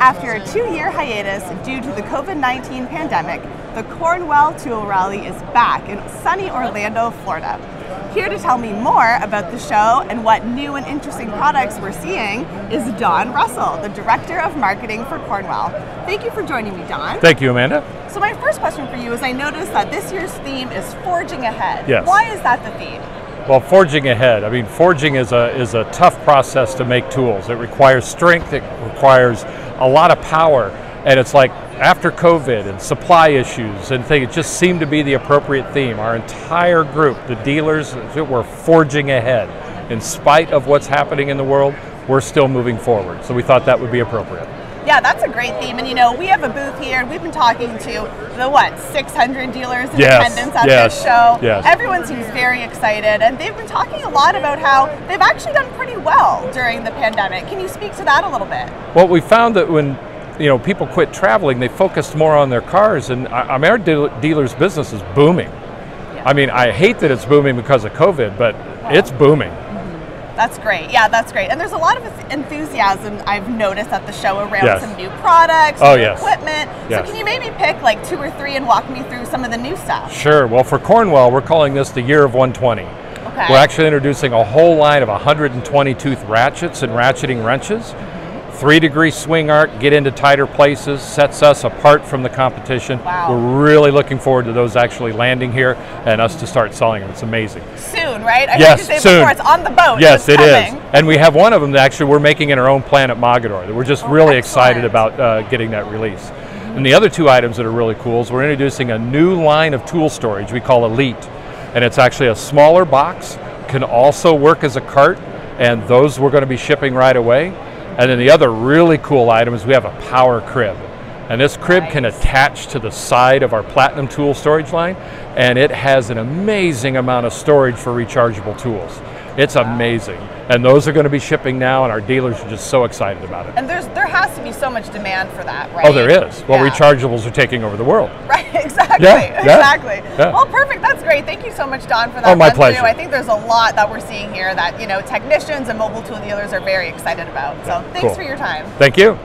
After a two-year hiatus due to the COVID-19 pandemic, the Cornwell Tool Rally is back in sunny Orlando, Florida. Here to tell me more about the show and what new and interesting products we're seeing is Don Russell, the Director of Marketing for Cornwell. Thank you for joining me, Don. Thank you, Amanda. So my first question for you is I noticed that this year's theme is Forging Ahead. Yes. Why is that the theme? Well, forging ahead. I mean, forging is a is a tough process to make tools. It requires strength. It requires a lot of power, and it's like after COVID and supply issues and things, it just seemed to be the appropriate theme. Our entire group, the dealers, were forging ahead. In spite of what's happening in the world, we're still moving forward. So we thought that would be appropriate. Yeah, that's a great theme. And you know, we have a booth here, and we've been talking to the what, 600 dealers in Yes, attendance at yes, this show. yes. Everyone seems very excited, and they've been talking a lot about how they've actually done pretty well during the pandemic. Can you speak to that a little bit? Well, we found that when you know people quit traveling, they focused more on their cars, and I, I mean, our deal- dealers' business is booming. I mean, I hate that it's booming because of COVID, but it's booming. That's great. Yeah, that's great. And there's a lot of enthusiasm I've noticed at the show around Yes. some new products, Oh, new yes. equipment. Yes. So can you maybe pick like two or three and walk me through some of the new stuff? Sure. Well, for Cornwell, we're calling this the year of 120. Okay. We're actually introducing a whole line of 120 tooth ratchets and ratcheting wrenches. Three degree swing arc, get into tighter places, sets us apart from the competition. Wow. We're really looking forward to those actually landing here and us to start selling them. It's amazing. Soon, right? I Yes, heard you say soon. before it's on the boat. Yes, it's it is. coming. And we have one of them that actually we're making in our own plant at Mogadore. That we're just Oh, really excited about uh, getting that release. And the other two items that are really cool is we're introducing a new line of tool storage we call Elite. And it's actually a smaller box, can also work as a cart, and those we're going to be shipping right away. And then the other really cool item is we have a power crib. And this crib can attach to the side of our Platinum tool storage line, and it has an amazing amount of storage for rechargeable tools. It's amazing. And those are going to be shipping now, and our dealers are just so excited about it. And there's there has to be so much demand for that, right? Oh, there is. Well, Yeah. rechargeables are taking over the world. Right, exactly. Yeah, exactly. yeah. Well, perfect. That's great. Thank you so much, Don, for that. Oh, my pleasure. I think there's a lot that we're seeing here that you know technicians and mobile tool dealers are very excited about. So thanks cool. for your time. Thank you.